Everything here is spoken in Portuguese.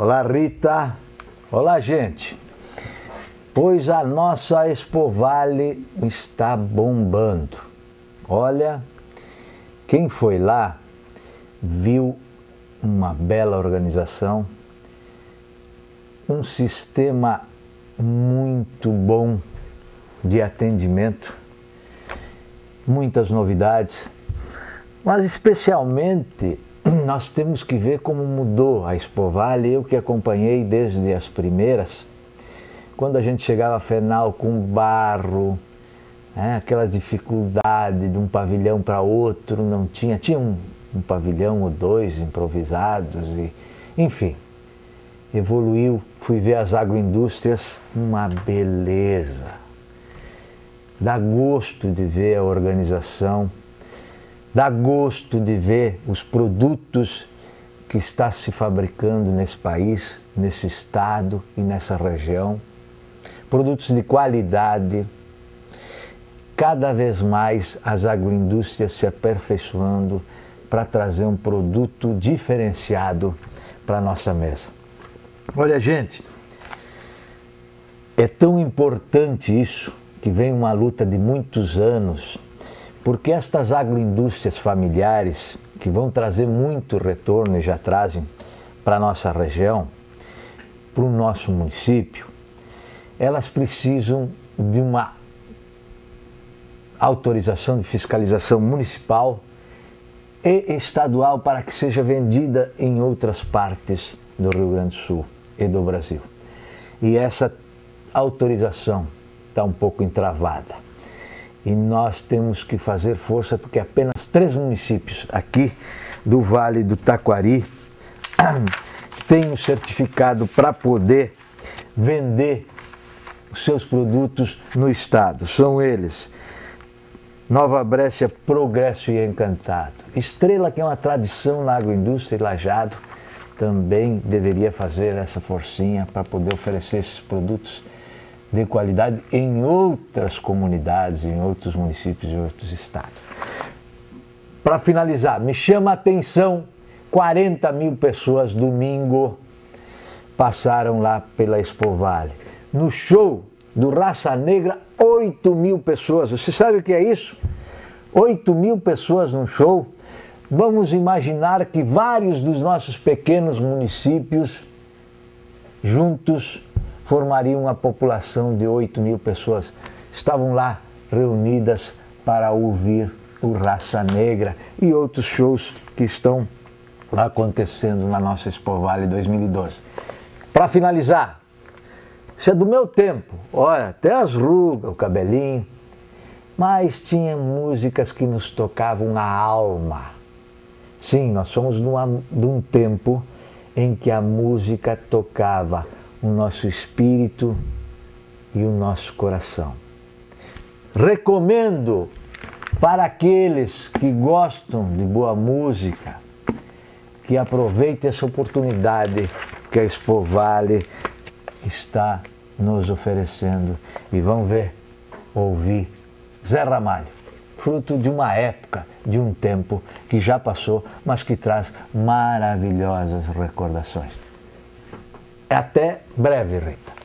Olá, Rita. Olá, gente. Pois a nossa Expo Vale está bombando. Olha, quem foi lá viu uma bela organização, um sistema muito bom de atendimento, muitas novidades, mas especialmente nós temos que ver como mudou a Expo Vale, eu que acompanhei desde as primeiras, quando a gente chegava a Fenal com barro, né, aquelas dificuldades de um pavilhão para outro, não tinha, tinha um, um pavilhão ou dois improvisados, e, enfim, evoluiu, fui ver as agroindústrias, uma beleza. Dá gosto de ver a organização, dá gosto de ver os produtos que está se fabricando nesse país, nesse estado e nessa região. Produtos de qualidade. Cada vez mais as agroindústrias se aperfeiçoando para trazer um produto diferenciado para a nossa mesa. Olha, gente, é tão importante isso que vem uma luta de muitos anos, porque estas agroindústrias familiares, que vão trazer muito retorno e já trazem para a nossa região, para o nosso município, elas precisam de uma autorização de fiscalização municipal e estadual para que seja vendida em outras partes do Rio Grande do Sul e do Brasil. E essa autorização está um pouco entravada. E nós temos que fazer força porque apenas três municípios aqui do Vale do Taquari têm o certificado para poder vender os seus produtos no estado. São eles Nova Brécia, Progresso e Encantado. Estrela, que é uma tradição na agroindústria e lajado, também deveria fazer essa forcinha para poder oferecer esses produtos de qualidade em outras comunidades, em outros municípios e outros estados. Para finalizar, me chama a atenção: 40 mil pessoas domingo passaram lá pela Expo Vale. No show do Raça Negra, 8 mil pessoas. Você sabe o que é isso? 8 mil pessoas num show. Vamos imaginar que vários dos nossos pequenos municípios juntos formariam uma população de 8 mil pessoas. Estavam lá reunidas para ouvir o Raça Negra e outros shows que estão acontecendo na nossa Expo Vale 2012. Para finalizar, isso é do meu tempo, olha, até as rugas, o cabelinho, mas tinha músicas que nos tocavam a alma. Sim, nós somos de um tempo em que a música tocava o nosso espírito e o nosso coração. Recomendo para aqueles que gostam de boa música que aproveitem essa oportunidade que a Expo Vale está nos oferecendo e vão ver, ouvir Zé Ramalho, fruto de uma época, de um tempo que já passou, mas que traz maravilhosas recordações. Até breve, Rita.